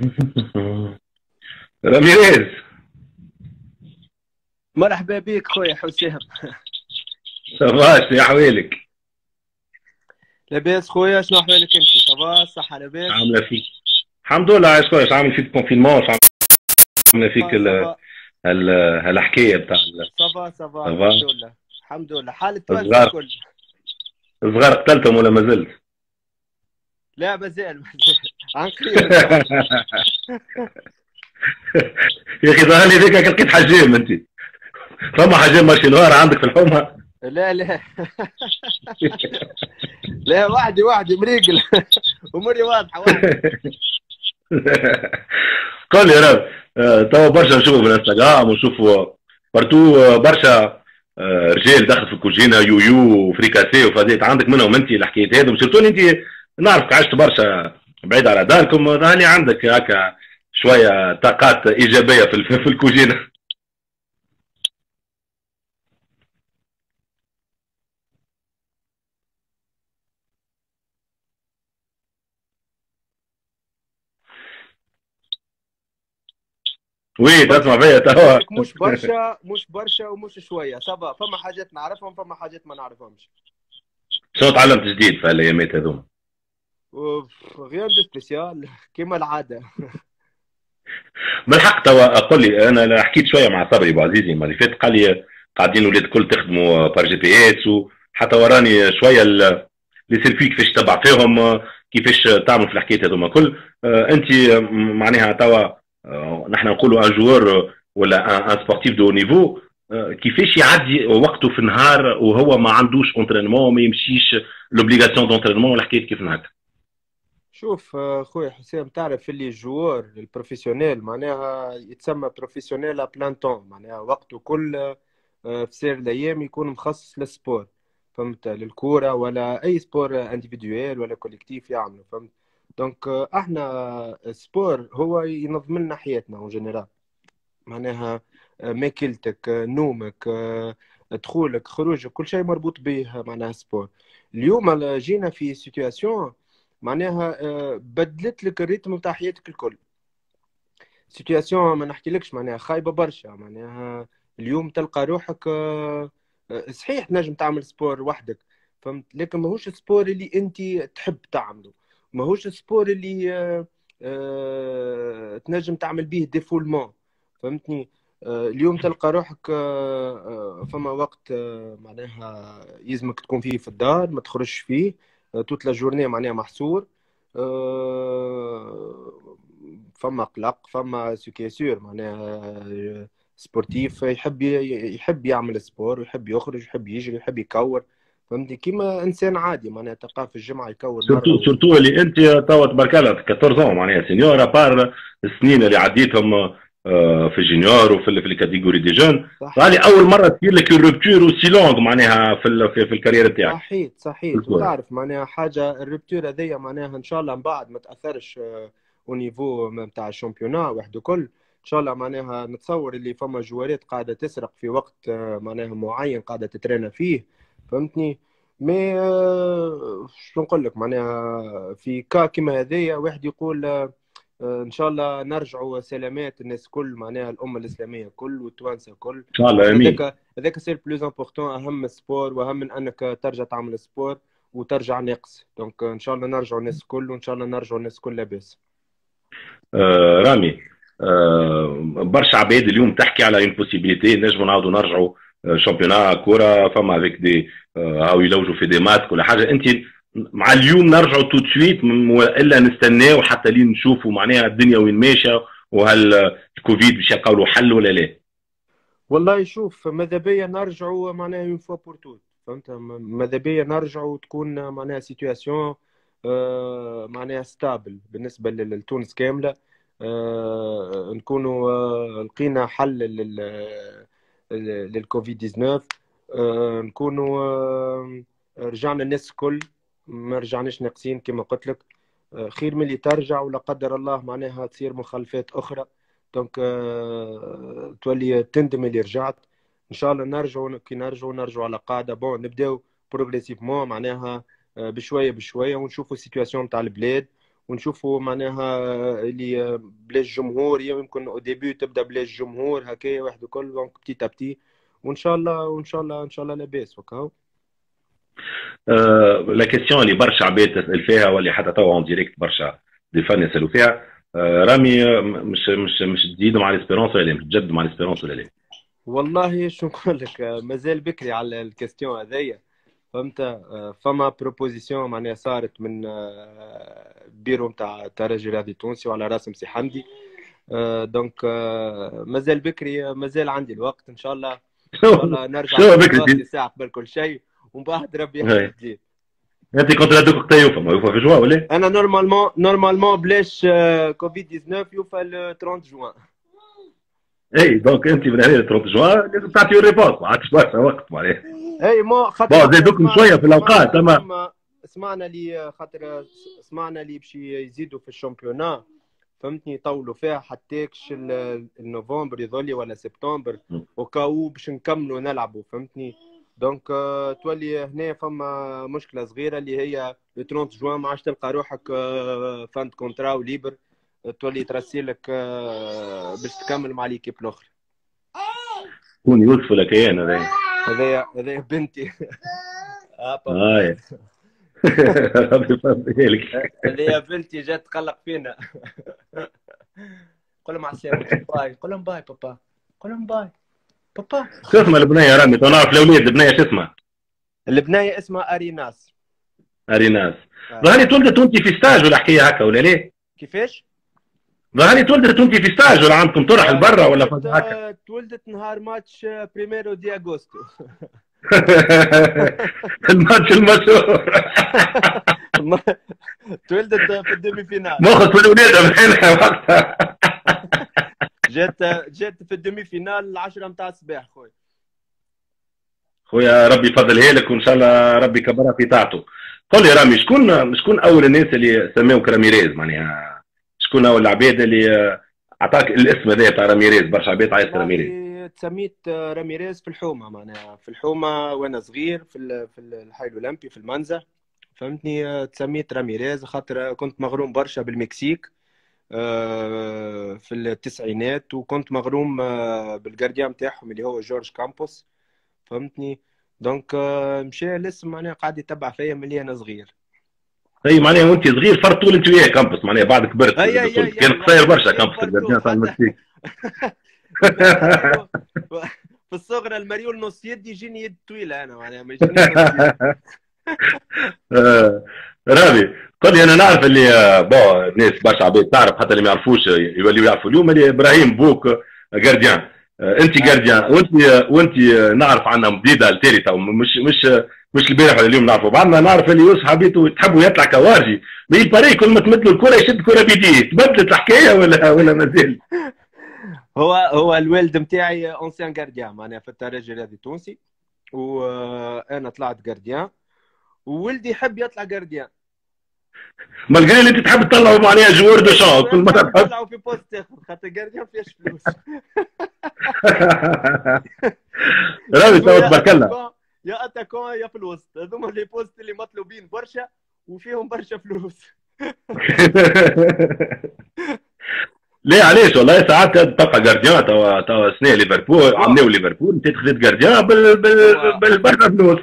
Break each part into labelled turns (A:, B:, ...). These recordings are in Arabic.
A: راميريز
B: مرحبا بك خويا حسام
A: صباح يا حوالك
B: لاباس خويا شنو أحوالك أنت؟ صباح صحة لاباس؟
A: عاملة فيك. الحمد لله عايش كويس عامل فيك confinement عاملة فيك ال- ال- هالحكاية بتاع
B: صباح صباح. الحمد لله. الحمد لله. حالة
A: صغار.
B: الكل.
A: الصغار قتلتهم ولا ما زلت؟
B: لا مازال عن قريب.
A: يا أخي ظهر لي ذيك لقيت حجام أنت. فما حجام ماشي نهار عندك في الحومه
B: لا لا. لا وحدي وحدي مريقل أموري واضحة واضحة.
A: قول لي راب آه، توا برشا نشوفوا في الانستغرام ونشوفوا partout آه، برشا آه، رجال دخل في الكوجينة يويو وفريكاسي وفازيت عندك منهم أنت الحكايات هذو. surtout أنت نعرفك عشت برشا بعيد على داركم ظهرني عندك هكا شوية طاقات إيجابية في في الكوجينه وي تسمع فيا توا.
B: مش برشا مش برشا ومش شوية. صبا فما حاجات نعرفهم فما حاجات ما نعرفهمش.
A: شنو تعلمت جديد في هالايامات هذوما.
B: rien de spécial كيما العادة.
A: بالحق توا قول لي أنا حكيت شوية مع صبري أبو عزيزي اللي فاتت قال لي قاعدين ولاد الكل تخدموا par GPS وحتى وراني شوية les circuits كيفاش تبع فيهم كيفاش تعمل في الحكايات هذوما كل آه، أنت معناها توا آه، نحن نقولوا un joueur ولا un sportif de niveau كيفاش يعدي وقته في النهار وهو ما عندوش entraînement ما يمشيش l'obligation d'entraînement ولا حكايات كيف هكا
B: شوف آه، خويا حسام تعرف اللي ال joueur ال professionnel معناها يتسمى professionnel plein temps معناها وقته كل آه، في سير الأيام يكون مخصص لل sport فهمت؟ للكورة ولا أي sport individuel ولا collectif يعملوا فهمت؟ donc آه، إحنا ال sport هو ينظم لنا حياتنا en général معناها ماكلتك نومك دخولك خروجك كل شيء مربوط به معناها sport. اليوم جينا في situation معناها آه، بدلت لك ال rythme بتاع حياتك الكل. situation ما نحكيلكش معناها خايبة برشا معناها اليوم تلقى روحك آه، آه، صحيح تنجم تعمل sport وحدك فهمت؟ لكن ماهوش ال sport اللي أنت تحب تعمله. ماهوش ال sport اللي تنجم تعمل به défoulement فهمتني؟ اليوم تلقى روحك فما وقت معناها يلزمك تكون فيه في الدار ما تخرجش فيه. toute la journée معناها محصور. آه، فما قلق فما ce qui est sûr معناها sportif يحب يحب يعمل sport ويحب يخرج يحب يجري يحب يكور. فهمتني؟ كيما إنسان عادي معناها تلقاه في الجمعة يكور surtout
A: surtout اللي أنت توا تبارك الله 14 معناها senior à part السنين اللي عديتهم آه، في ال junior وفي في ال catégories des
B: jeunes
A: قال أول مرة تصير لك ال rupture و c'est long معناها في في, في ال carrière تاعك
B: صحيت
A: بالكورة.
B: وتعرف معناها حاجة ال rupture هذيا معناها إن شاء الله من بعد ما تأثرش au niveau نتاع ال championnat وحده كل. إن شاء الله معناها نتصور اللي فما جوارات قاعدة تسرق في وقت آه، معناها معين قاعدة تترينا فيه. فهمتني؟ mais آه، شو نقول لك معناها في cas كيما هذايا واحد يقول آه، آه، إن شاء الله نرجعوا سلامات الناس كل معناها الأمة الإسلامية كل والتوانسة كل
A: إن شاء الله آمين.
B: هذاك هذاك c'est plus important أهم من ال sport وأهم من إنك ترجع تعمل sport وترجع ناقص. donc إن شاء الله نرجعوا الناس الكل وإن شاء الله نرجعوا الناس كل لاباس.
A: آه رامي آه برشا عباد اليوم تحكي على une possibilité نجموا نعاودوا نرجعوا آه، شامبيونا كوره فما افيك دي آه، هاو يلوجوا في دي مات كل حاجة. انت مع اليوم نرجعوا تو سويت إلا نستناو حتى لين نشوفوا معناها الدنيا وين ماشية وهل آه، الكوفيد باش يلقاو له حل ولا لا.
B: والله شوف ماذا بيا نرجعوا معناها اون فوا بور توت فهمت؟ ماذا بيا نرجعوا تكون معناها سيتواسيون معناها ستابل بالنسبة لتونس كاملة آه، نكونوا آه، لقينا حل لل- لل- للكوفيد 19 آه، نكونوا آه، رجعنا الناس الكل. ما رجعناش ناقصين كما قلت لك. آه، خير من اللي ترجع ولا قدر الله معناها تصير مخالفات أخرى. donc آه، تولي تندم اللي رجعت. إن شاء الله نرجعوا كي نرجعوا نرجعوا على قاعدة. bon نبداو progressivement معناها آه، بشوية بشوية ونشوفوا ال situation تاع البلاد. ونشوفوا معناها اللي بلا الجمهور. يمكن au début تبدأ بلا الجمهور هكايا واحد الكل. دونك petit à petit وإن شاء الله وإن شاء الله إن شاء الله لاباس وكاو.
A: la question اللي برشا عباد تسال فيها واللي حتى توا en direct برشا des fans يسالوا فيها رامي مش مش مش تزيدوا مع ال Espérance ولا مش تجددوا مع ال Espérance ولا لا؟
B: والله شو نقول لك مازال بكري على ال question هذيا فهمت فما proposition معناها صارت من بيرو نتاع الترجي الرياضي التونسي وعلى راس مسي حمدي دونك مازال بكري مازال عندي الوقت ان شاء الله ان شاء الله نرجع
A: بكري
B: ساعه قبل كل شيء ومن بعد ربي يحفظ جديد
A: انت كنت لا وقت يوفا ما يوفا في جوا ولا؟
B: أنا نورمالمون نورمالمون بلاش كوفيد 19 يوفا ل 30 جوان
A: إي دونك أنت من هنا 30 جوان لازم تعطي الريباس ما عادش برشا وقت معناها.
B: إي ما خاطر
A: بون زيدوكم شوية في الأوقات اما
B: سمعنا لي خاطر سمعنا لي باش يزيدوا في championnat فهمتني؟ يطولوا فيها حتى النوفمبر يظل ولا سبتمبر وكان باش نكملوا نلعبوا فهمتني؟ donc تولي هنا فما مشكلة صغيرة اللي هي لو 30 جوان ما عادش تلقى روحك fin de contrat و libre تولي ترسي لك باش تكمل مع l'équipe الأخرى.
A: كون يوسف ولا كيان هذا
B: هذايا هذايا بنتي.
A: آه ربي يفضلها لك
B: اللي هي بنتي جات تقلق فينا. قول مع السلامه bye قول لهم bye بابا. قول لهم bye. بابا
A: شو اسمها البنيه رامي نعرف الاولاد البنيه شو اسمها؟
B: البنيه اسمها أريناس
A: أريناس ظهري تولدت وانت في stage ولا حكاية هكا ولا ليه؟
B: كيفاش؟
A: ظهري تولدت وانت في stage ولا عندكم طرح لبرا ولا
B: هكا؟ تولدت نهار ماتش Primeiro de Agosto
A: الماتش المشهور
B: تولدت في ال demi-finale
A: مخت في الولادة من هنا وقتها
B: جات جات في ال demi-finale العشرة نتاع الصباح خويا.
A: خويا ربي يفضلها لك وإن شاء الله ربي يكبرها في طاعته. قول لي رامي شكون شكون أول الناس اللي سماوك راميريز معناها شكون أول العباد اللي أعطاك الاسم هذا تاع راميريز برشا عباد عايز راميريز
B: تسميت راميريز في الحومة معناها في الحومة وأنا صغير في في الحي الأولمبي في المنزه فهمتني؟ تسميت راميريز خاطر كنت مغروم برشا بالمكسيك. في التسعينات وكنت مغروم بال gardien نتاعهم اللي هو جورج كامبوس. فهمتني؟ donc مشى الاسم معناها قاعد يتبع فيا ملي أنا صغير.
A: أي معناها وانت صغير فرق طول أنت وياه كامبس معناها بعد كبرت كان قصير برشا كامبس الجارديان المكسيك
B: في الصغرى المريول نص يد يجيني يد طويلة أنا معناها ما يجيني
A: رامي قل لي أنا نعرف اللي بون الناس برشا عباد تعرف حتى اللي ما يعرفوش يوليو يعرفوا. اليوم اللي إبراهيم بوك جارديان أنت جارديان وأنت وأنت نعرف عنها مديده التالي تو مش مش مش البارح ولا اليوم نعرفوا بعضنا نعرف اللي يوسف حبيته تحبوا يطلع كوارجي. بي باري كل ما تمد له الكرة يشد الكرة بيديه. تبدلت الحكاية ولا ولا مازال
B: هو هو الوالد نتاعي ancien gardien معناها في الترجي الرياضي التونسي. وأنا طلعت gardien وولدي يحب يطلع gardien
A: ما القال انت تحب تطلعوا معناها joueur de champ كل مره تحب
B: تطلعوا في poste خاطر gardien فيهاش فلوس.
A: رامي تو تبارك الله.
B: يا أتاكون يا في الوسط هذوما لي بوست اللي مطلوبين برشا وفيهم برشا فلوس.
A: ليه علاش؟ والله ساعات تبقى جارديان توا توا سنه ليفربول عملوا ليفربول انت خذيت جارديان بال بال بالبرشا فلوس.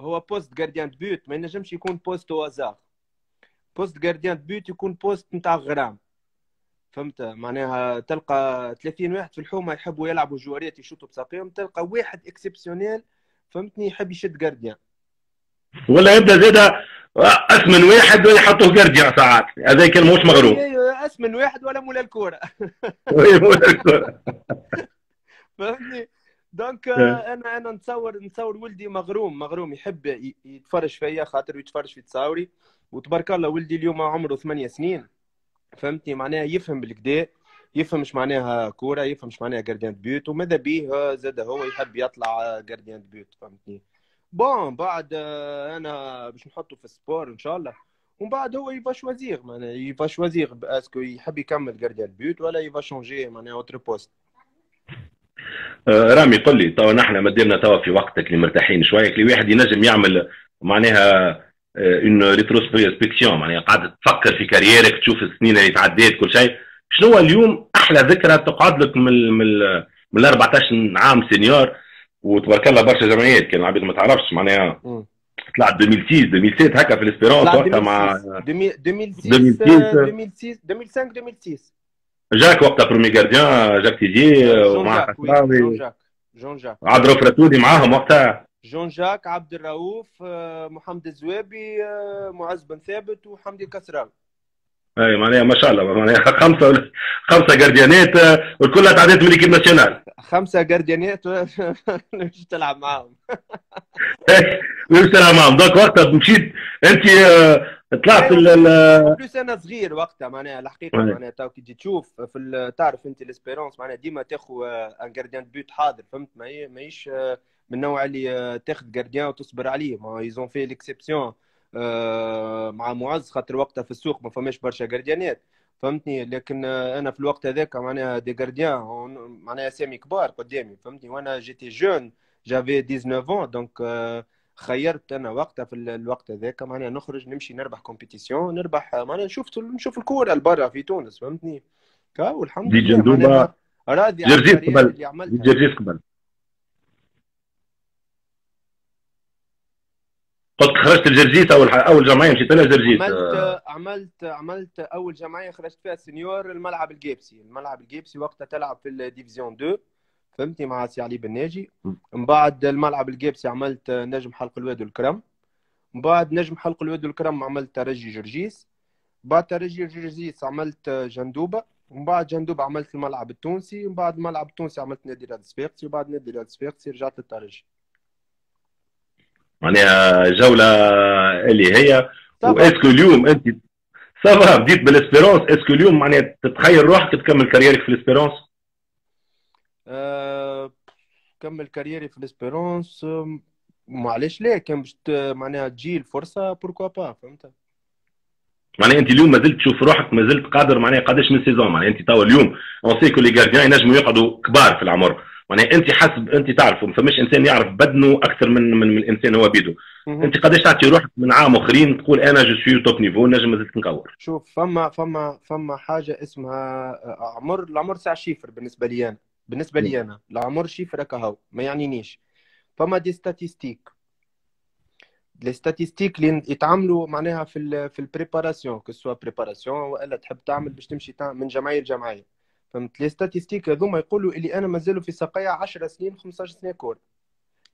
B: هو بوست جارديان بيوت ما ينجمش يكون بوست وازار بوست جارديان بيوت يكون بوست نتاع غرام. فهمت؟ معناها تلقى 30 واحد في الحومة يحبوا يلعبوا جواريات يشوطوا بساقيهم تلقى واحد اكسبسيونيل فهمتني يحب يشد جارديان.
A: ولا يبدأ زاد اسمن واحد ويحطوه جارديان ساعات. هذا كان موش مغروم
B: اسمن واحد ولا مولا الكورة. فهمتني؟ دونك أنا أنا نتصور نتصور ولدي مغروم مغروم يحب يتفرج فيا خاطر يتفرج في تصاوري وتبارك الله ولدي اليوم عمره ثمانية سنين. فهمتني؟ معناها يفهم بالكدا يفهمش معناها كورة يفهمش معناها جارديان بيوت وماذا بيه زاد هو يحب يطلع جارديان بيوت فهمتني؟ bon بعد أنا باش نحطه في ال sport إن شاء الله. ومن بعد هو يبقى choisir معناها يبقى choisir est-ce que يحب يكمل gardien de but ولا يبقى changer معناها autre poste
A: رامي قل لي توا نحن مدينا توا في وقتك اللي مرتاحين شوية اللي واحد ينجم يعمل معناها une rétrospection معناها قاعد تفكر في كاريرك تشوف السنين اللي تعديت كل شيء. شنو اليوم أحلى ذكرى تقعد لك من من من 14 عام senior؟ وتبارك الله برشا جمعيات كان العباد ما تعرفش معناها طلعت 2006 2007 هكا في ال Espérance
B: وقتها مع 2006 2006 2005 2006
A: جاك وقتها premier gardien جاك تيجي ومع
B: جون جاك. جون جاك.
A: عبد الرؤوف رتودي معاهم وقتها.
B: جون جاك عبد الرؤوف آه، محمد الزوابي آه، معز بن ثابت وحمدي الكسراوي
A: أي معناها ما شاء الله معناها خمسة خمسة gardien ات آه، والكلها تعديت من l'équipe nationale
B: خمسة gardien ات مش تلعب معاهم؟
A: مش تلعب معاهم؟ donc وقتها مشيت أنت طلعت en
B: plus أنا صغير وقتها معناها الحقيقة معناها. تو كي تجي تشوف في تعرف أنت ال Espérance معناها ديما تاخذ un gardien de but حاضر فهمت؟ ماهيش من النوع اللي تاخذ gardien وتصبر عليه. ميزون في l'exception مع معز خاطر وقتها في السوق ما فماش برشا جارديانات فهمتني؟ لكن أنا في الوقت هذاك معناها دي جارديان معناها اسامي كبار قدامي. فهمتني؟ وأنا جيتي جون جافي 19 دونك خيرت أنا وقتها في الوقت هذاك معناها نخرج نمشي نربح كومبيتيسيون نربح معناها نشوف نشوف الكورة لبرا في تونس. فهمتني؟ والحمد
A: لله راضي على اللي جرجيس قبل. قلت خرجت الجرجيس أول أول جمعية مشيت لها جرجيس
B: عملت عملت عملت أول جمعية خرجت فيها senior الملعب القابسي. الملعب القابسي وقتها تلعب في ال division 2 فهمتني مع سي علي بن ناجي. من بعد الملعب القابسي عملت نجم حلق الواد والكرم. من بعد نجم حلق الواد والكرم عملت ترجي جرجيس. بعد ترجي جرجيس عملت جندوبة. ومن بعد جندوبة عملت الملعب التونسي. ومن بعد الملعب التونسي عملت النادي الرياضي الصفاقسي وبعد النادي الرياضي الصفاقسي رجعت للترجي
A: معناها جولة اللي هي وest-ce que اليوم انت ça va بديت بال Espérance est-ce que اليوم معناها تتخيل روحك تكمل carrière ك في ال Espérance
B: أه كمل carrière ي في ال Espérance معلش ليه؟ كان باش معناها تجي الفرصة pourquoi pas فهمت؟
A: معناها انت اليوم ما زلت تشوف روحك ما زلت قادر معناها قداش من saison معناها انت توا اليوم on sait que les gardiens ينجموا يقعدوا كبار في العمر. معناها انت حسب انت تعرف ما فماش انسان يعرف بدنه أكثر من من, من الإنسان هو بيده. انت قداش تعطي روحك من عام آخرين تقول أنا je suis top niveau نجم مازلت نكور
B: شوف فما فما فما حاجة اسمها آه، عمر العمر ساعة chiffre بالنسبة لي أنا. بالنسبة لي أنا العمر chiffre هكا ما يعنينيش. فما des statistiques les statistiques اللي يتعاملوا معناها في ال في ال préparation que ce soit préparation وإلا تحب تعمل باش تمشي من جمعية لجمعية. فهمت؟ les statistiques هذوما يقولوا اللي أنا مازالوا في ساقيا 10 سنين 15 سنة كور.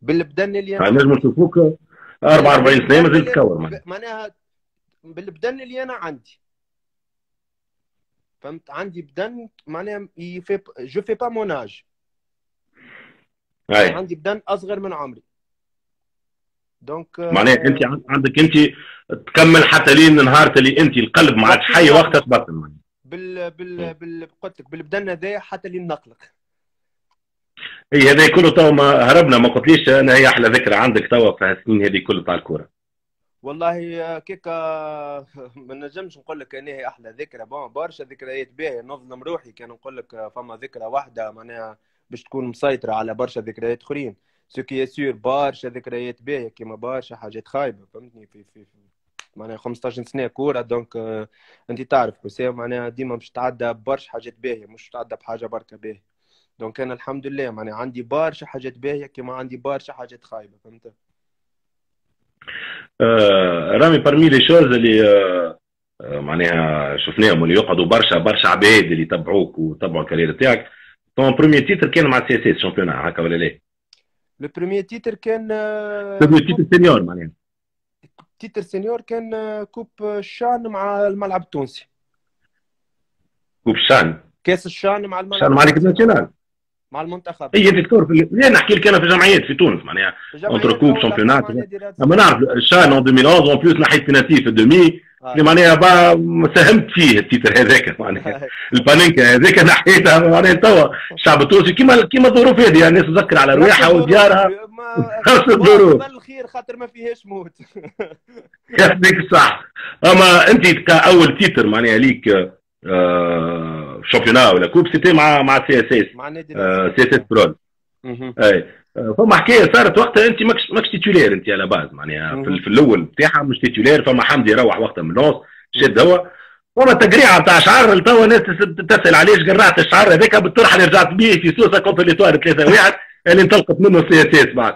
B: بالبدن اللي
A: أنا نجم نشوفوك 44 سنة مازال تكور
B: معناها بالبدن اللي أنا عندي. فهمت؟ عندي بدن معناها يفي je fais pas mon âge عندي بدن أصغر من عمري.
A: donc معناها أنت عندك أنت تكمل حتى لين نهار اللي أنت القلب ما عادش حي وقتها تبطل
B: بال بال بال قلت لك بالبدن هذايا حتى اللي نقلق
A: اي هذا كله تو ما هربنا ما قلتليش أنا هي أحلى ذكرى عندك توا في السنين هذه كلها تاع الكورة.
B: والله كيكا ما نجمش نقول لك ان هي أحلى ذكرى. bon برشا ذكريات باهيه نظلم روحي كان نقول لك فما ذكرى واحدة معناها باش تكون مسيطرة على برشا ذكريات أخرين. ce qui est sûr برشا ذكريات باهيه كيما برشا حاجات خايبة فهمتني؟ في في, في معناها 15 سنة كورة donc آه أنت تعرف حسام معناها ديما باش تعدى برشا حاجات باهية مش تعدى بحاجة بركة باهية. donc أنا الحمد لله معناها عندي برشا حاجات باهية كيما عندي برشا حاجات خايبة فهمت؟
A: آه رامي parmi les choses اللي آه معناها شفناهم اللي يقعدوا برشا برشا عباد اللي يتبعوك وتبعوا ال carrière تاعك ton premier titre كان مع CSS champion هكا ولا لا؟
B: لو بروميي تيتر كان
A: بروميي تيتر سينيور معناها.
B: تيتر سينيور كان كوب الشان مع الملعب التونسي.
A: كوب الشان
B: كاس الشان مع الملعب
A: الشان مع ناسيونال
B: مع المنتخب.
A: هي دكتور في لا نحكي لك أنا في جمعيات في تونس معناها؟ اونتر كوب شامبيونات أما نعرف الشان اون 2011 اون بلوس نحيت بيناتي في الدومي اللي معناها ساهمت فيه التيتر هذاك معناها. البانينكا هذاك نحيتها معناها توا. الشعب التونسي كيما كيما الظروف هذه الناس يعني تذكر على رواحها وديارها
B: خاص الظروف. الخير خاطر ما فيهاش موت.
A: يعطيك صح. أما أنت كأول تيتر معناها ليك آه شامبيونا ولا كوب سيتي مع مع سي اس اس
B: مع نادي
A: سي اس اس برول أي. فما حكاية صارت وقتها أنت ماكش ماكش تيتولير أنت على باز معناها في, في الأول بتاعها مش تيتولير فما حمدي يروح وقتها من لونس شاد هو. وما تقريعه نتاع شعر توا ناس تسأل عليش قرعت الشعر هذاك بالطرح اللي رجعت به في سوسة كونتر ليتوار 3 1 اللي انطلقت منه السياسات بعد.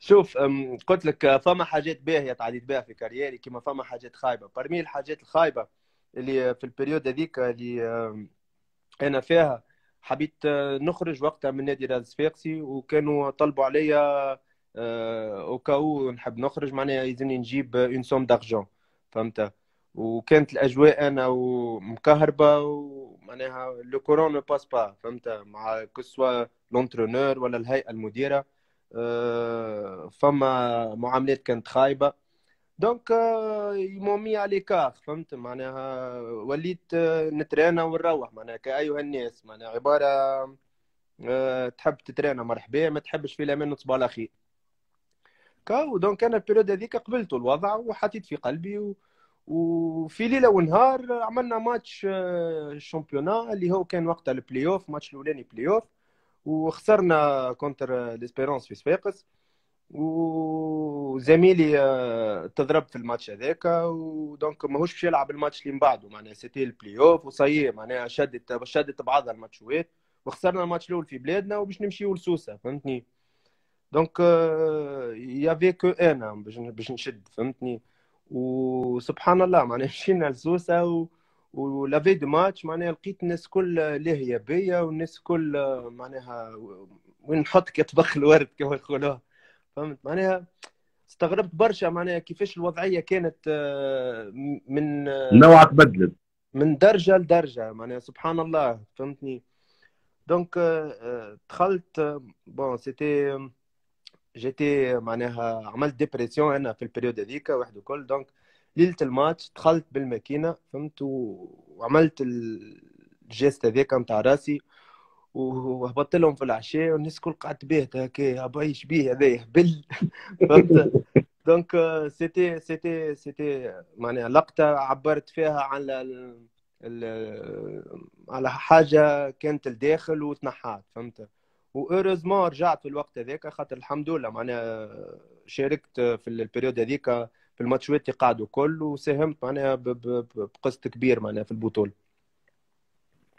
B: شوف قلت لك فما حاجات باهية تعديت بها في كاريري كما فما حاجات خايبة. برمي الحاجات الخايبة اللي في البريود هذيك اللي أنا فيها حبيت آه، نخرج وقتها من نادي راس فيقسي وكانوا طلبوا عليا اوكاو نحب نخرج معناها يلزمني نجيب اون سوم دارجون فهمت؟ وكانت الأجواء أنا ومكهربة ومعناها لو كورون نو باس با فهمت؟ مع كسوا لونترونور ولا الهيئة المديرة آه، فما معاملات كانت خايبة. دونك يمومي على كار فهمت؟ معناها وليت آه، نترانا ونروح معناها كأيها الناس معناها عبارة آه، تحب تترانا مرحبا ما تحبش في الأمان وتصبح على خير. كاو دونك أنا البيريود هذيك قبلت الوضع وحطيت في قلبي و... وفي ليلة ونهار عملنا ماتش ال championnat اللي هو كان وقتها ال play-off match الأولاني بلاي أوف وخسرنا contre l'Espérance في صفاقس وزميلي آه، تضرب في الماتش هذاك وdonc ماهوش باش يلعب الماتش اللي من بعده معناها c'était ال play-off وça y est معناها شدت شدت بعضها الماتشوات وخسرنا الماتش الأول في بلادنا وباش نمشيو لسوسة فهمتني؟ donc il fallait que أنا باش نشد فهمتني؟ وسبحان الله معناها مشينا لسوسة و... وla veille du match معناها لقيت الناس كل لاهيه بيا والناس كل معناها وين نحط كطبخ الورد كما يقولوها. فهمت؟ معناها استغربت برشا معناها كيفاش الوضعية كانت آه، من
A: آه، نوع تبدلت
B: من درجة لدرجة معناها سبحان الله فهمتني؟ donc آه، دخلت bon c'était جيتي معناها عملت dépression أنا في ال période هذيك واحد وكل. donc ليلة الماتش دخلت بالماكينة فهمت؟ وعملت ال geste هذاك نتاع راسي. وهبطت لهم في العشاء والناس الكل قعدت باهت هكا ابا إيش بيه هذا يهبل فهمت؟ donc c'était c'était c'était معناها لقطة عبرت فيها على على حاجة كانت الداخل وتنحات فهمت؟ و heureusement رجعت في الوقت هذاك خاطر الحمد لله معناها شاركت في ال période هذيك في الماتشات اللي قعدوا كل وساهمت معناها بقسط كبير معناها في البطولة.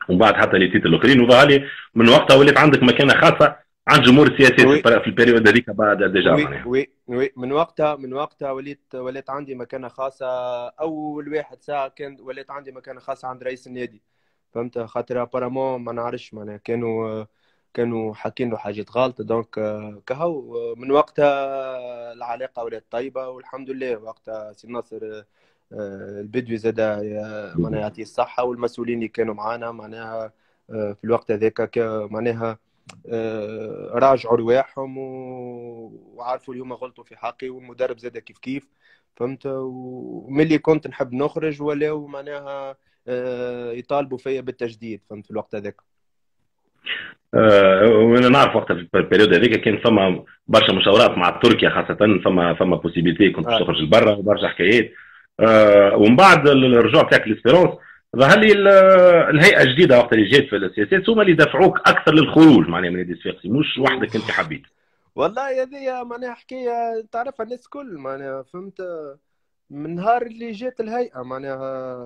A: ومن بعد حتى لي الأخرين. وظهر لي من وقتها وليت عندك مكانة خاصة عند جمهور ال CSS oui. في ال période هذيك بعد déjà
B: oui oui oui. من وقتها من وقتها وليت وليت عندي مكانة خاصة. أول واحد ساعة كان وليت عندي مكانة خاصة عند رئيس النادي. فهمت؟ خاطر apparemment ما نعرفش معناها. كانوا كانوا حاكين له حاجات غلط. donc كهو من وقتها العلاقة ولات طيبة والحمد لله. وقتها سي ناصر البدوي زاد معناها يعطيه الصحة والمسؤولين اللي كانوا معانا معناها آه، في الوقت هذاك معناها آه، راجعوا رواحهم وعارفوا اليوم غلطوا في حقي والمدرب زاد كيف كيف فهمت؟ وملي كنت نحب نخرج ولاو معناها يطالبوا فيا بالتجديد فهمت؟ في الوقت هذاك.
A: وأنا نعرف وقتها في ال période هذيك كان فما برشا مشاورات مع تركيا خاصة فما فما possibilité كنت باش تخرج لبرا برشا حكايات. آه، ومن بعد الرجوع بتاعك لل Espérance ظهر لي الهيئة الجديدة وقت اللي جات في ال CSS هما اللي دفعوك أكثر للخروج معناها من نادي الصفاقسي مش وحدك أنت حبيت.
B: والله هذه معناها حكاية تعرفها الناس الكل معناها فهمت؟ من نهار اللي جات الهيئة معناها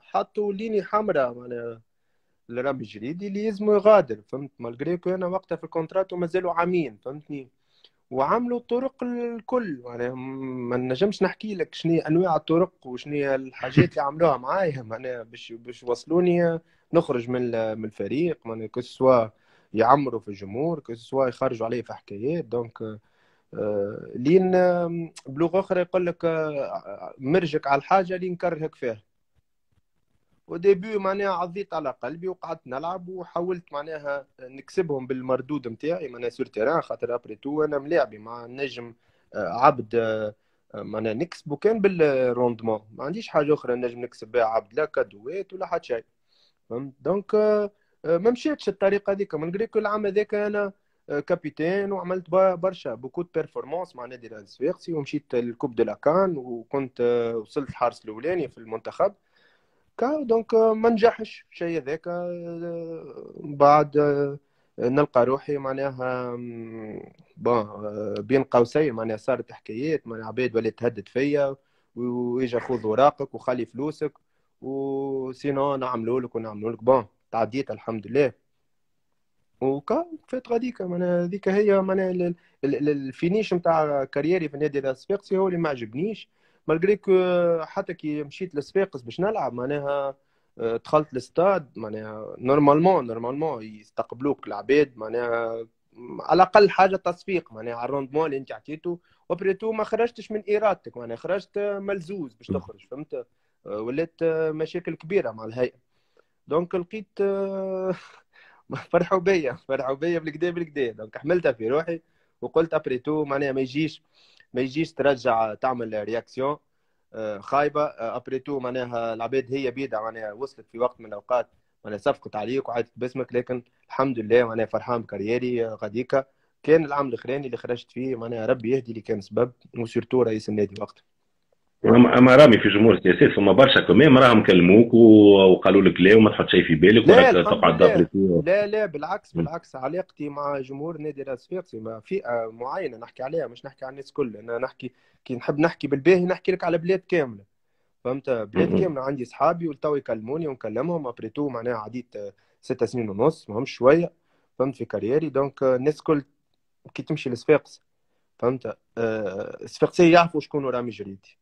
B: حطوا ligne حمراء معناها لرامي الجريدي اللي يلزموا يغادر فهمت؟ malgré que أنا وقتها في ال contrat ومازالوا عامين فهمتني؟ وعملوا الطرق الكل. يعني ما نجمش نحكي لك شنو أنواع الطرق وشنو الحاجات اللي عملوها معايا. معناها باش باش يوصلوني نخرج من من الفريق. معناها que ce soit يعمروا في الجمهور que ce soit يخرجوا عليه في حكايات. donc آه، لين بلغه أخرى يقول لك آه، مرجك على الحاجة اللي نكرهك فيها. وديبي معناها عضيت على قلبي وقعدت نلعب وحاولت معناها نكسبهم بالمردود نتاعي معناها سور تيران خاطر ابري تو أنا ملاعبي مع نجم آه، عبد آه، معناها نكسبو كان بالروندمون ما عنديش حاجة أخرى نجم نكسب بها عبد لا كادوات ولا حتى شيء. فهمت؟ دونك آه، ما مشيتش الطريقة هذيك. من كل العام هذاك أنا capitaine وعملت برشا beaucoup performance مع نادي الصفاقسي ومشيت ال coupe de la CAN وكنت وصلت الحارس الأولاني في المنتخب. donc ما نجحش الشيء هذاك بعد نلقى روحي معناها bon بين قوسين معناها صارت حكايات معناها عباد ولات تهدد فيا ويجي خذ وراقك وخلي فلوسك و sinon نعملوا لك ونعملوا لك bon تعديت الحمد لله وكا فات غاديك معناها هذيك هي معناها ال finish نتاع كاريري في النادي الصفاقسي هو اللي ما عجبنيش. malgré حتى كي مشيت لصفاقس باش نلعب معناها آه، دخلت الاستاد معناها normalement normalement يستقبلوك العباد معناها على الأقل حاجة تصفيق معناها على ال rendement اللي انت عطيته. و après tout ما خرجتش من إرادتك معناها خرجت ملزوز باش تخرج فهمت؟ آه، ولات مشاكل كبيرة مع الهيئة. donc لقيت آه، فرحوا بيا فرحوا بيا بالكدا بالكدا donc حملتها في روحي وقلت après tout معناها ما يجيش. ما يجيش ترجع تعمل réaction آه، خايبة. après tout معناها العباد هي بيدها معناها وصلت في وقت من الأوقات معناها صفقت عليك وعادت باسمك لكن الحمد لله معناها فرحان بكاريري غاديكا. كان العام الأخراني اللي خرجت فيه معناها ربي يهدي اللي كان سبب و surtout رئيس النادي وقتها.
A: اما رامي في جمهور ال CSS فما برشا كمان راهم كلموك وقالوا لك لا وما تحط شيء في بالك
B: وراك تقعد لا, لا لا بالعكس بالعكس علاقتي مع جمهور نادي الصفاقسي فئة معينة نحكي عليها مش نحكي على الناس كل. أنا نحكي كي نحب نحكي بالباهي نحكي لك على بلاد كاملة. فهمت؟ بلاد كاملة عندي صحابي ولتو يكلموني ونكلمهم après tout معناها عديت ست سنين ونص ماهمش شوية. فهمت؟ في كاريري donc الناس كل كي تمشي لصفاقس. فهمت؟ آه، صفاقسية يعرفوا شكون رامي جريدي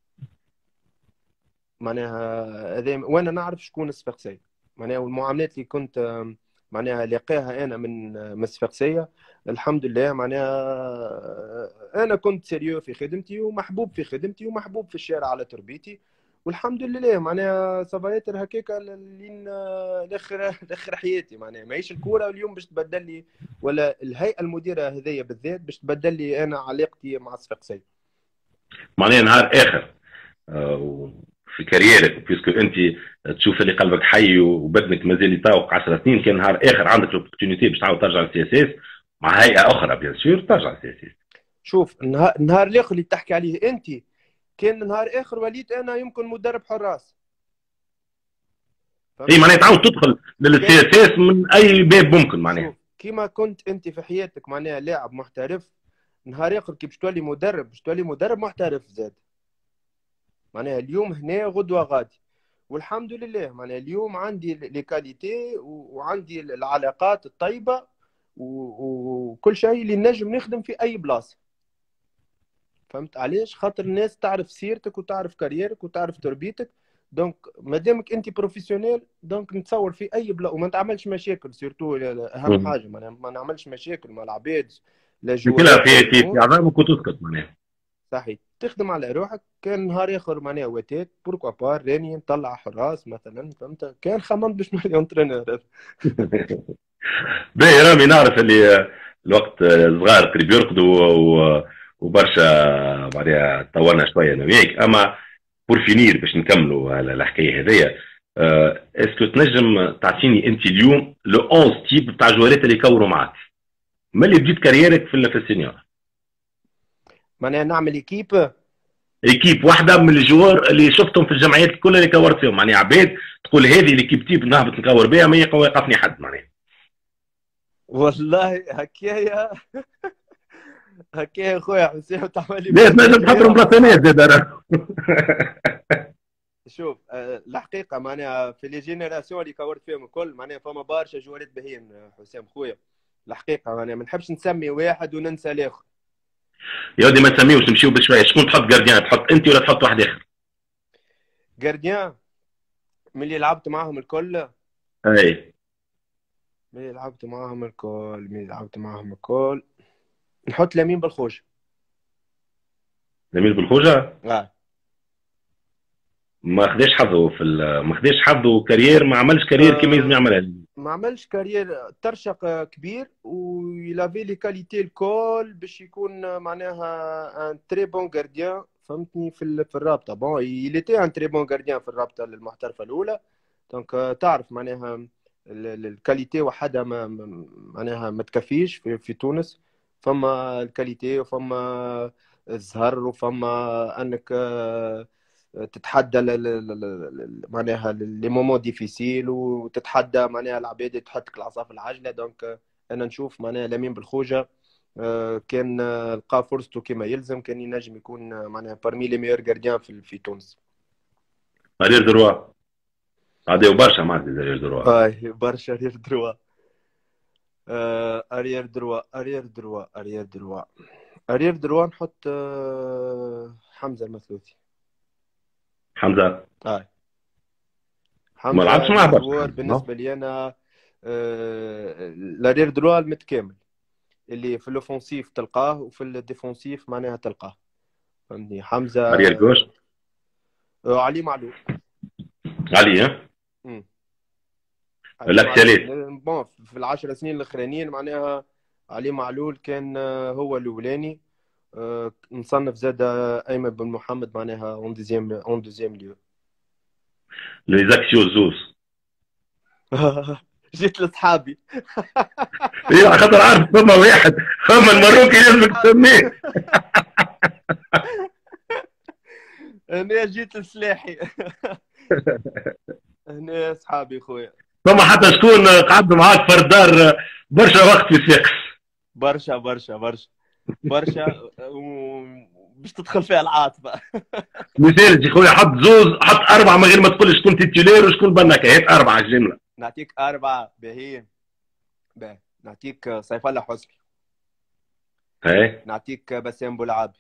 B: معناها هذا وأنا نعرف شكون الصفاقسية معناها والمعاملات اللي كنت معناها لقاها أنا من من الحمد لله معناها أنا كنت sérieux في خدمتي ومحبوب في خدمتي ومحبوب في الشارع على تربيتي. والحمد لله معناها ça va être هكاك لين لاخر لاخر حياتي معناها. ماهيش الكورة اليوم باش تبدل لي ولا الهيئة المديرة هذيا بالذات باش تبدل لي أنا علاقتي مع الصفاقسيه
A: معناها نهار آخر. آه، في كاريرك puisque أنت تشوف اللي قلبك حي وبدنك مازال يطاوق 10 سنين كان نهار آخر عندك ال opportunité باش تعاود ترجع لل CSS مع هيئة أخرى bien sûr ترجع لل CSS
B: شوف النهار الآخر اللي تحكي عليه أنت كان نهار آخر وليت أنا يمكن مدرب حراس.
A: إي معناها تعاود تدخل للسياسات من أي باب ممكن معناها.
B: كيما كنت أنت في حياتك معناها لاعب محترف نهار اخر كي باش تولي مدرب باش تولي مدرب محترف زادة. معناها اليوم هنا غدوة غادي. والحمد لله معناها اليوم عندي les qualités وعندي العلاقات الطيبة وكل شيء اللي نجم نخدم في أي بلاصة. فهمت علاش؟ خاطر الناس تعرف سيرتك وتعرف كاريرك وتعرف تربيتك. donc مادامك أنت professionnel donc نتصور في أي بلا وما تعملش مشاكل surtout أهم حاجة. ما نعملش مشاكل مع العباد
A: لا جو كلها في في عظامك وتسكت معناها.
B: صحيح. تخدم على روحك. كان نهار اخر معناها و peut-être pourquoi pas راني نطلع حراس مثلا فهمت؟ كان خممت باش نولي entraîneur
A: باهي رامي نعرف اللي الوقت صغار قريب يرقدوا وبرشا بعدها طولنا شوية أنا وياك. أما pour finir باش نكملوا الحكاية هذيا est-ce que تنجم تعطيني انت اليوم لو 11 type بتاع جوارات اللي يكوروا معاك؟ ملي بديت كاريرك في ال seniors؟
B: معناها نعمل équipe
A: équipe واحدة من الجوار اللي شفتهم في الجمعيات الكل اللي كورت فيهم. معناها عباد تقول هذه l'équipe type نهبط نكور بها ما يوقفني حد معناها.
B: والله هكايا. هكايا خويا حسين تعمل لي
A: لا تنجم تحط بلاصينات زادة
B: شوف آه، الحقيقة معناها في les générations اللي كورت فيهم الكل معناها فما برشا جوارات باهيين حسام خويا. الحقيقة معناها ما نحبش نسمي واحد وننسى الآخر.
A: يا ودي ما تسميوش نمشيو بشوية. شكون تحط gardien تحط أنت ولا تحط واحد آخر؟
B: gardien من اللي لعبت معاهم الكل؟
A: أي.
B: من اللي لعبت معاهم الكل من اللي لعبت معاهم الكل. نحط لمين بن خوجة.
A: لمين بن
B: خوجة؟ آه.
A: ما خداش حظه في ما خداش حظه carrière ما عملش carrière كيما لازم يعملها.
B: ما عملش carrière ترشق كبير و il avait les qualités الكل باش يكون معناها un très bon gardien فهمتني في في الرابطة. bon il était un très bon gardien في الرابطة المحترفه الأولى. donc تعرف معناها ال qualité وحدها ما معناها ما تكفيش في, في تونس. فما ال qualité وفما الزهر وفما انك تتحدى معناها les moments difficiles وتتحدى معناها العباد تحطك العصا في العجلة. donc أنا نشوف معناها لامين بن خوجة آه، كان آه، لقى فرصته كما يلزم كان ينجم يكون آه، معناها parmi les meilleurs gardiens في, في تونس.
A: arrière droit عادي برشا معناتها arrière droit
B: اي برشا ارير دروا ارير دروا ارير دروا ارير دروا ارير دروا نحط حمزة المثلوثي.
A: حمزة.
B: اي
A: ما لعبش معاه برشا
B: بالنسبة لي أنا ال arrière droit المتكامل اللي في ال offensif تلقاه وفي ال défensif معناها تلقاه. فهمتني؟ حمزة
A: arrière gauche
B: آه، علي معلول.
A: علي ها؟ الاكسياليت
B: بون في العشر سنين الاخرانيين معناها علي معلول كان آه، هو الأولاني. آه، نصنف زاد أيمن بن محمد معناها اون دوزيام اون دوزيام ليو.
A: لي زاكسيو زوز
B: جيت لصحابي.
A: أيوه خاطر عارف فما واحد فما المروكي لازمك تسميه.
B: أنا جيت لسلاحي هنا صحابي خويا.
A: فما حتى شكون قعد معاك فردار برشا وقت في الساقس
B: برشا برشا برشا. برشا باش تدخل فيها العاطفه
A: مثال يا خويا حط زوز حط أربعة من غير ما تقول شكون تيتولير وشكون بنك. هيك أربعة الجملة.
B: نعطيك أربعة. باهيين باهي نعطيك سيف الله حسني.
A: إيه؟
B: نعطيك بسام بولعابي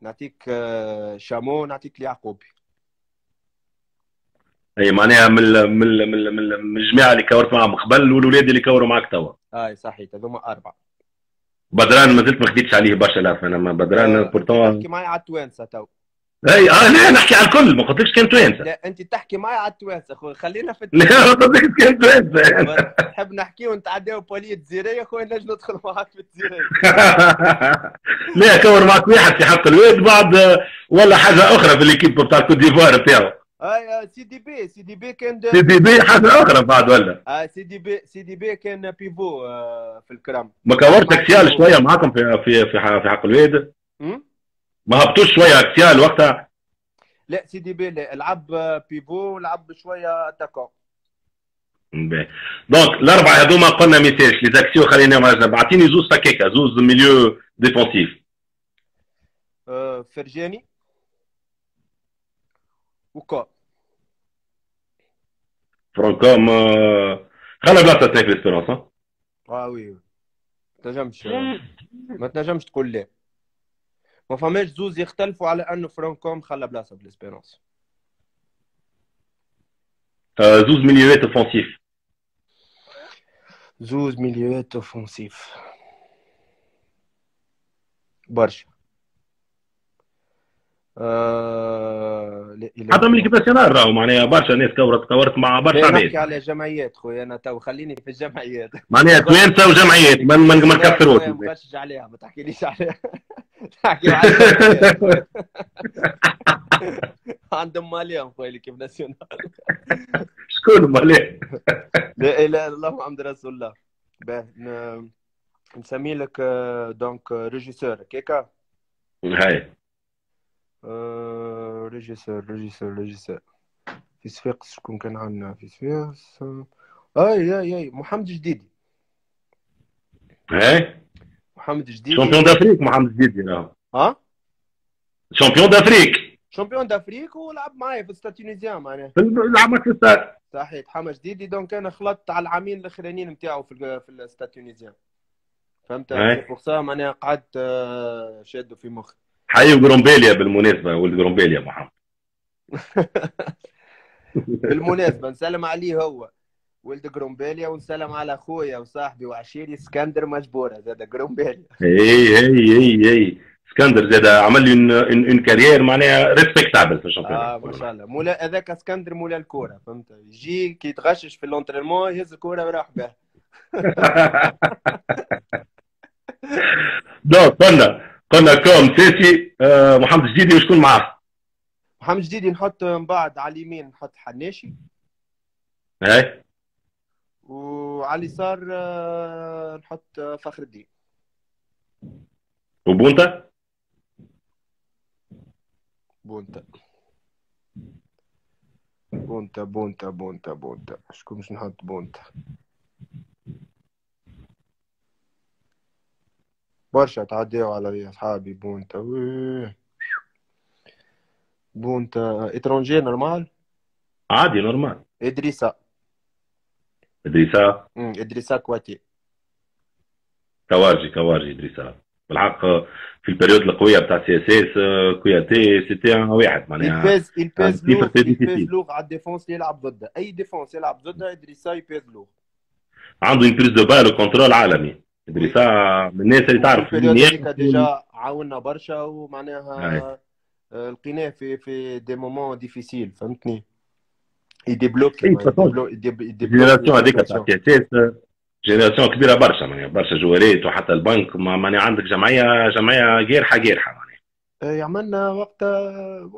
B: نعطيك آه، شامو نعطيك اليعقوبي.
A: أي معناها من من من من الجماعة اللي كورت معهم قبل والولاد اللي كوروا معك توا.
B: أي صحيح هذوما أربعة.
A: بدران ما زلت ما خديتش عليه برشا لا أنا ما بدران
B: آه
A: بورتون
B: تحكي معي على التوانسه تو.
A: إي آه لا نحكي على الكل ما قلتلكش كان توانسة.
B: لا أنت تحكي معي على التوانسه أخوي خلينا في
A: لا ما قلتلكش كان توانسة.
B: تحب نحكي ونتعداو بولي الجزيرية أخوي نجم ندخل معاك في الجزيرية.
A: لا كور معك واحد في حق الواد بعد ولا حاجة أخرى في ليكيب بتاع كوت ديفوار بتاعه.
B: أي سي دي بي سي دي بي كان
A: سي دي بي حاجة أخرى بعد ولا؟
B: آه سي دي بي سي دي بي كان بيفو آه في الكرام
A: ما كورت اكسيال شوية معاكم في في في في حق الواد ما هبطوش شوية اكسيال وقتها؟
B: لا سي دي بي لا لعب بيفو لعب شوية اتاكون
A: دونك الأربعة هذوما قلنا ميساج لي زاكسيو خليناهم على جنب أعطيني زوز فكاكه زوز ميليو ديفونسيف.
B: آه فرجاني. وكا
A: فرانكوم خلى بلاصه في ليسبيرونس
B: آه وي ما تنجمش ما تنجمش تقول لا ما فماش زوز يختلفوا على انه فرانكوم خلى بلاصه في l'Espérance
A: زوز مليوات اوفونسيف
B: زوز مليوات اوفونسيف برشا
A: آه... حتى من l'équipe راهو معناها برشا ناس كورت كورت مع برشا
B: ناس. نحكي على جمعيات خويا؟ أنا تو خليني في الجمعيات.
A: معناها توانسه وجمعيات ما ما نكفروش.
B: ما نخشش عليها ما تحكيليش عليها. تحكي عليها عندهم ماليهم خويا l'équipe nationale.
A: شكون ماليه؟
B: لا إله إلا الله محمد رسول الله. باه نسمي لك donc régisseur كيكا؟
A: هاي.
B: régisseur régisseur régisseur. في صفاقس شكون كان عندنا؟ في صفاقس اي اي اي محمد جديدي.
A: اي
B: محمد جديدي.
A: champion d'Afrique محمد جديدي
B: ها؟
A: champion d'Afrique.
B: champion d'Afrique ولعب معايا في ال Stade Tunisien معناها.
A: لعب معك في الستاد
B: صحيح حما جديدي. donc أنا خلطت على العامين الأخرانيين نتاعو في في ال Stade Tunisien. فهمت؟ pour ça معناها قعدت شادو في مخي.
A: حي جرومبيليا بالمناسبة ولد جرومبيليا محمد.
B: بالمناسبة نسلم عليه هو. ولد جرومبيليا ونسلم على أخويا وصاحبي وعشيري إسكندر مجبورة زاد جرومبيليا.
A: اي اي اي اي إسكندر زاد عمل لي une carrière معناها respectable في ال
B: championnat. آه ما شاء الله. مولا هذاك إسكندر مولا الكورة فهمت؟ يجي كي يتغشش في l'entraînement يهز الكورة ويروح بها.
A: donc قلنا قلنا comme ceci آه محمد جديدي وشكون معاه؟
B: محمد جديدي نحط من بعد على اليمين نحط حناشي
A: اي
B: وعلى اليسار آه نحط فخر الدين.
A: و
B: pointe؟ pointe. pointe pointe pointe pointe. شكون باش نحط pointe؟ برشا تعديو على أصحابي pointe ويه. بونتا إترونجي نورمال؟
A: عادي نورمال. إدريسا.
B: إدريسا؟ إدريسا كواتي.
A: كوارجي كوارجي إدريسا. بالحق في البريود القوية بتاع سي إس إس كوياتي سيتي ان واحد معناها. صفر
B: il
A: difficile.
B: pèse lourd على الديفونس اللي يلعب ضده اي ديفونس يلعب ضده ادريسا يبيز لوغ
A: عنده ان بريز دو بال وكنترول عالمي. ادريسا من الناس اللي تعرف
B: البريود هذيك ديجا عاونا برشا ومعناها لقيناه في في دي مومون ديفيسيل فهمتني يديبلوكي
A: إي،
B: معناها،
A: تفضل.
B: يديبلو- يديب- يديبلوكي
A: الجينيراسيون هذيك
B: la
A: تاع
B: situation.
A: سي اس اس جينيراسيون كبيرة برشا معناها برشا جواريت وحتى البنك معناها عندك جمعية جمعية جارحة جارحة معناها
B: آه، عملنا وقتها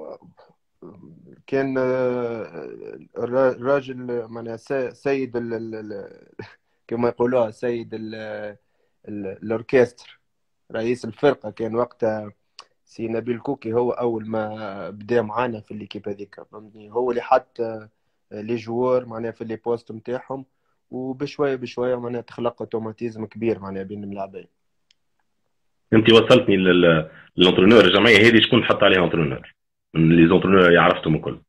B: كان آه، الرا- الراجل معناها سي- سيد كما يقولوها سيد ال orchestre. رئيس الفرقة كان وقتها سي نبيل كوكي هو أول ما بدأ معانا في ال l'équipe هذيك فهمتني؟ هو اللي حط آه، les joueurs معناها في les postes نتاعهم وبشوية بشوية معناها تخلق automatisme كبير معناها بين اللاعبين
A: أنت وصلتني لل- ل l'entraîneur الجمعية هذه شكون حط عليها entraîneur؟ من les entraîneurs اللي عرفتهم الكل.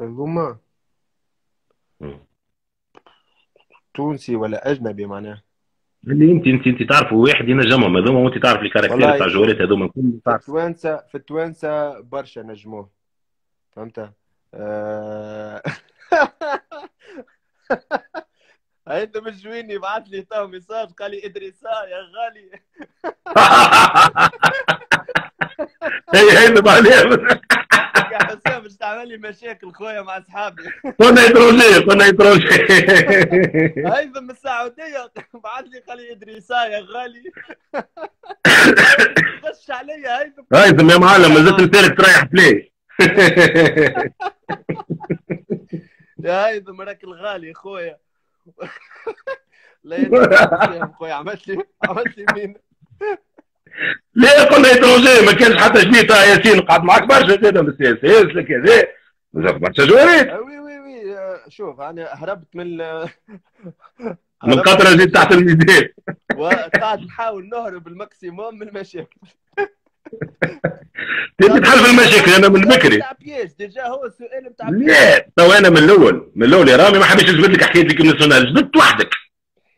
B: هما. تونسي ولا أجنبي معناها؟
A: اللي انت انت انت تعرفوا واحد ينجمهم هذوما وانت تعرف les
B: caractères
A: تاع الجواريت هذوما الكل
B: في
A: تعرف.
B: التوانسة في التوانسة برشا نجموه. فهمت؟ آه... انت مش جويني بعث لي تو message قال لي ادريسا يا غالي.
A: هي هي اللي بعدين
B: تعمل لي مشاكل خويا مع أصحابي.
A: كنا يتروجي كنا يتروجي
B: هيثم السعودية. بعث لي قال لي ادريسا يا غالي غش عليا هيثم
A: هايثم يا معلم مازلت نسالك تريح بلاي
B: يا هيثم راك الغالي خويا. لا يا خويا عملت لي عملت لي مين؟
A: ليه قلنا يتروجي ما كانش حتى جديد ياسين قعد معك برشا زاد بالسياسة لك هذا مازال برشا جواريت
B: آه، وي وي وي آه، شوف أنا هربت من
A: من قطره جيت تحت الميزان
B: وقاعد نحاول نهرب الماكسيموم من المشاكل.
A: تبي تحل في المشاكل أنا من بكري.
B: ديجا هو السؤال بتاع
A: لا تو أنا من الأول من الأول يا رامي ما حبيتش نجبد لك حكاية ليكيب ناسيونال جبدت وحدك.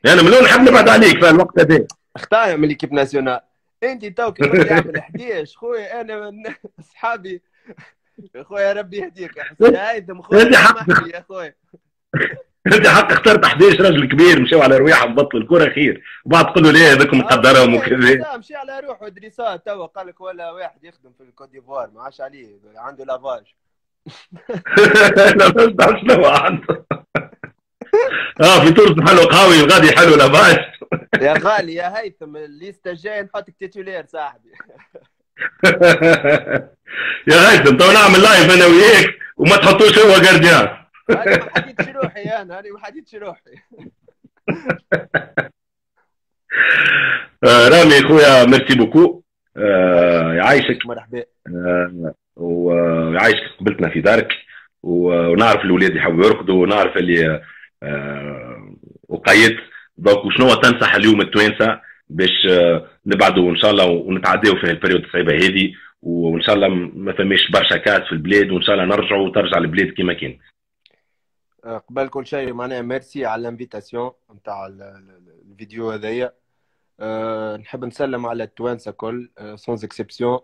A: أنا من الأول نحب نبعد عليك في الوقت هذا.
B: اختار من ليكيب ناسيونال. انت تو كي تعمل 11 خويا أنا من اصحابي يا خويا ربي يهديك يا هيثم خويا يا خويا.
A: انت حق اخترت 11 راجل كبير مشاو على رواحهم بطلوا الكره خير. وبعد تقول له ليه هذاك مقدرهم
B: آه،
A: وكذا
B: إدريسا مشي على روحه ادريسا توا قال لك ولا واحد يخدم في الكوت ديفوار ما عادش عليه عنده لافاج.
A: لا ما شنو عنده. آه في تونس محلو قهوي وغادي حلو لاباس
B: يا غالي يا هيثم الليستة الجاية نحطك titulaire صاحبي.
A: يا هيثم تو نعمل live أنا وياك وما تحطوش هو gardien.
B: أنا ما حديتش روحي أنا أنا ما حديتش روحي.
A: آه، رامي خويا merci beaucoup. آه، يعيشك
B: مرحبا.
A: آه، ويعيشك قبلتنا في دارك. ونعرف الاولاد يحبوا يرقدوا ونعرف اللي وقيت دونك وشنو تنصح اليوم التوانسة باش آه، نبعدوا إن شاء الله ونتعداو في ال période الصعيبة هذه. وإن شاء الله ما فماش برشا cas في البلاد. وإن شاء الله نرجعوا وترجع البلاد كما كان.
B: آه، قبل كل شيء معناها ميرسي على ال invitation نتاع ال- ال- الفيديو هذايا. نحب نسلم على التوانسة كل sans exception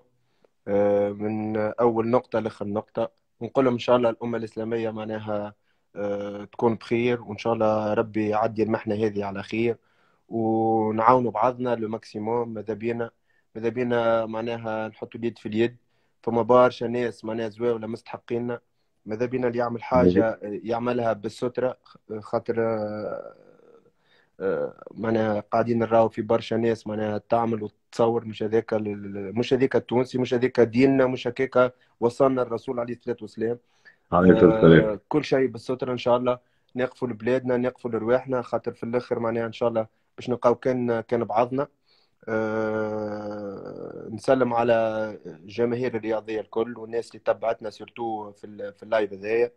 B: من أول نقطة لآخر نقطة. ونقول لهم إن شاء الله الأمة الإسلامية معناها تكون بخير وإن شاء الله ربي يعدي المحنة هذه على خير ونعاونوا بعضنا لو ماكسيموم ماذا بينا؟ ماذا بينا معناها نحطوا اليد في اليد. فما برشا ناس معناها زواوله مستحقين ماذا بينا اللي يعمل حاجة يعملها بالسترة خاطر آه، آه، معناها قاعدين نراو في برشا ناس معناها تعمل وتصور مش هذاك مش هذاك التونسي مش هذاك ديننا مش هكاك وصلنا الرسول عليه الصلاة والسلام. آه، كل شيء بالسترة إن شاء الله. نقفوا لبلادنا نقفوا لرواحنا خاطر في الآخر معناها إن شاء الله باش نلقاو كان كان بعضنا. آه، نسلم على الجماهير الرياضية الكل والناس اللي تبعتنا surtout في في ال live هذايا.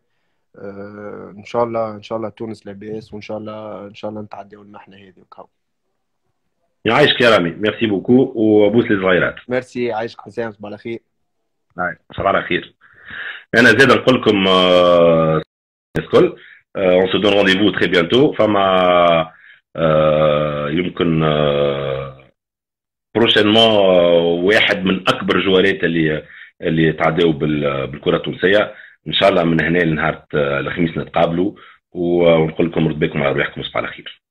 B: آه، إن شاء الله إن شاء الله تونس لاباس وإن شاء الله إن شاء الله نتعداو المحنه هذه وكهو
A: يعيشك يا رامي merci beaucoup وبوس للصغيرات.
B: ميرسي عايشك حسام. صباح على خير
A: صباح على خير أنا زاد نقول لكم الكل on se donne rendez-vous très bientôt فما يمكن prochainement واحد من أكبر joueurات اللي اللي تعداو بالكرة التونسية. إن شاء الله من هنا لنهار الخميس نتقابلوا ونقول لكم رد بكم على رواحكم وصباح على خير